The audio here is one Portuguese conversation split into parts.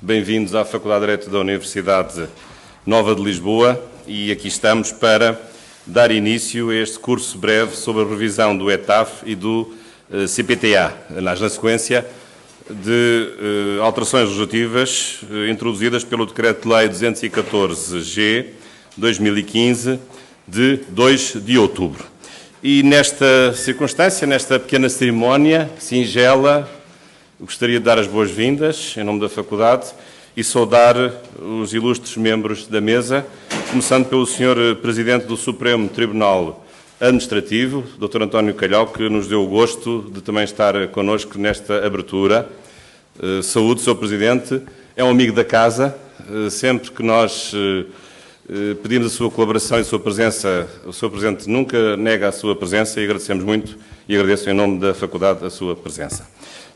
Bem-vindos à Faculdade de Direito da Universidade Nova de Lisboa e aqui estamos para dar início a este curso breve sobre a revisão do ETAF e do eh, CPTA, na sequência de eh, alterações legislativas eh, introduzidas pelo Decreto-Lei 214-G 2015 de 2 de outubro. E nesta circunstância, nesta pequena cerimónia singela, gostaria de dar as boas-vindas em nome da Faculdade e saudar os ilustres membros da mesa, começando pelo Sr. Presidente do Supremo Tribunal Administrativo, Dr. António Calhau, que nos deu o gosto de também estar connosco nesta abertura. Eh, saúde, Sr. Presidente. É um amigo da casa. Eh, sempre que nós eh, pedimos a sua colaboração e a sua presença, o Sr. Presidente nunca nega a sua presença e agradecemos muito e agradeço em nome da Faculdade a sua presença.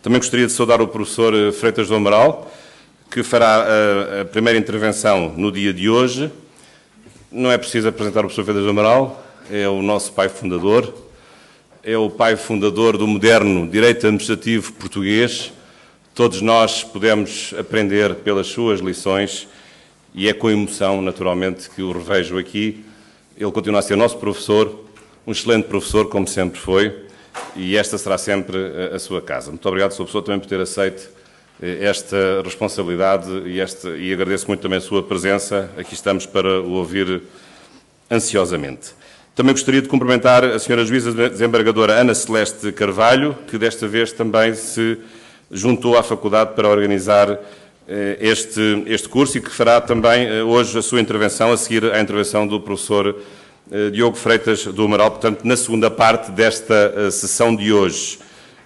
Também gostaria de saudar o professor Freitas do Amaral, que fará a, primeira intervenção no dia de hoje. Não é preciso apresentar o professor Freitas do Amaral, é o nosso pai fundador, é o pai fundador do moderno direito administrativo português. Todos nós podemos aprender pelas suas lições e é com emoção, naturalmente, que o revejo aqui. Ele continua a ser nosso professor, um excelente professor, como sempre foi, e esta será sempre a sua casa. Muito obrigado, Sr. Professor, também por ter aceito eh, esta responsabilidade e, esta, e agradeço muito também a sua presença. Aqui estamos para o ouvir ansiosamente. Também gostaria de cumprimentar a senhora juíza desembargadora Ana Celeste Carvalho, que desta vez também se juntou à faculdade para organizar eh, este, este curso e que fará também eh, hoje a sua intervenção, a seguir à intervenção do professor eh, Diogo Freitas do Amaral, portanto, na segunda parte desta sessão de hoje.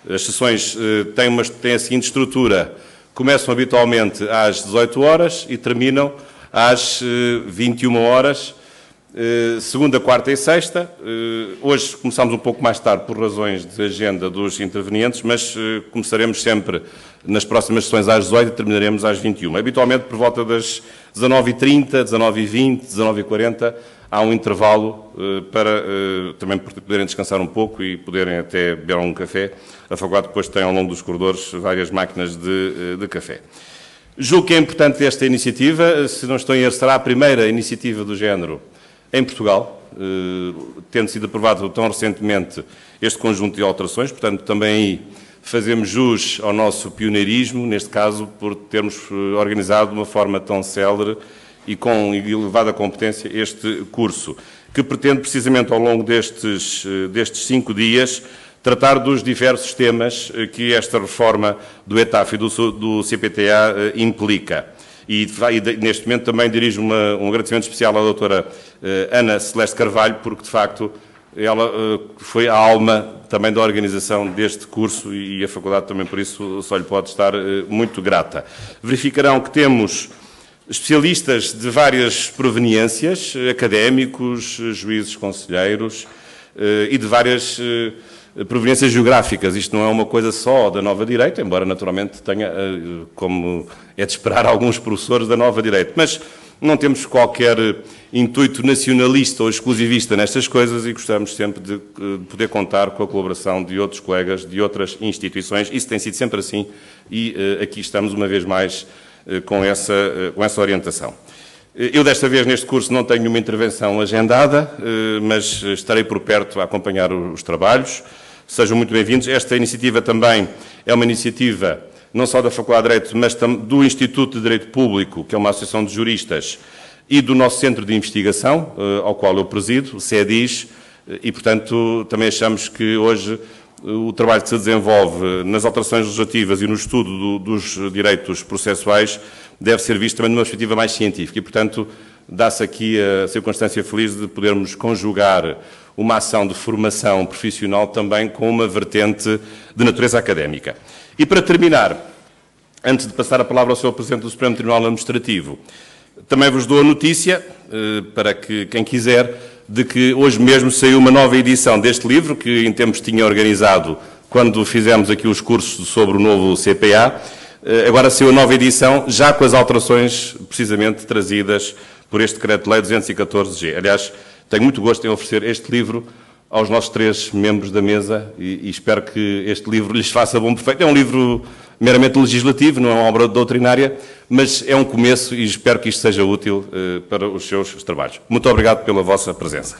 As sessões têm, uma, têm a seguinte estrutura. Começam habitualmente às 18 horas e terminam às 21 horas eh, segunda, quarta e sexta. Eh, hoje começamos um pouco mais tarde por razões de agenda dos intervenientes, mas eh, começaremos sempre nas próximas sessões às 18 e terminaremos às 21. Habitualmente por volta das 19h30, 19h20, 19h40 há um intervalo para também poderem descansar um pouco e poderem até beber um café. A faculdade depois tem ao longo dos corredores várias máquinas de, de café. Julgo que é importante esta iniciativa, se não estou em erro, será a primeira iniciativa do género em Portugal, eh, tendo sido aprovado tão recentemente este conjunto de alterações, portanto, também aí fazemos jus ao nosso pioneirismo, neste caso, por termos eh, organizado de uma forma tão célere e com elevada competência este curso, que pretende precisamente ao longo destes, eh, destes cinco dias tratar dos diversos temas que esta reforma do ETAF e do, do CPTA implica. E, e neste momento também dirijo uma, um agradecimento especial à doutora eh, Ana Celeste Carvalho, porque de facto ela eh, foi a alma também da organização deste curso e a Faculdade também por isso só lhe pode estar eh, muito grata. Verificarão que temos especialistas de várias proveniências, académicos, juízes, conselheiros e de várias proveniências geográficas. Isto não é uma coisa só da nova direita, embora naturalmente tenha, como é de esperar, alguns professores da nova direita. Mas não temos qualquer intuito nacionalista ou exclusivista nestas coisas e gostamos sempre de, poder contar com a colaboração de outros colegas, de outras instituições. Isso tem sido sempre assim e aqui estamos uma vez mais com, essa, uh, com essa orientação. Eu, desta vez, neste curso, não tenho uma intervenção agendada, mas estarei por perto a acompanhar os trabalhos. Sejam muito bem-vindos. Esta iniciativa também é uma iniciativa não só da Faculdade de Direito, mas do Instituto de Direito Público, que é uma associação de juristas, e do nosso Centro de Investigação, eh, ao qual eu presido, o CEDIS, eh, e, portanto, também achamos que hoje eh, o trabalho que se desenvolve nas alterações legislativas e no estudo do, dos direitos processuais deve ser visto também numa perspectiva mais científica e, portanto, dá-se aqui a circunstância feliz de podermos conjugar uma ação de formação profissional também com uma vertente de natureza académica. E para terminar, antes de passar a palavra ao Sr. Presidente do Supremo Tribunal Administrativo, também vos dou a notícia, eh, para que quem quiser, de que hoje mesmo saiu uma nova edição deste livro, que em tempos tinha organizado quando fizemos aqui os cursos sobre o novo CPA. Eh, agora saiu a nova edição, já com as alterações precisamente trazidas por este Decreto-Lei 214G. Aliás, tenho muito gosto em oferecer este livro aos nossos três membros da mesa e, e, espero que este livro lhes faça bom perfeito. É um livro meramente legislativo, não é uma obra doutrinária, mas é um começo e espero que isto seja útil para os seus trabalhos. Muito obrigado pela vossa presença.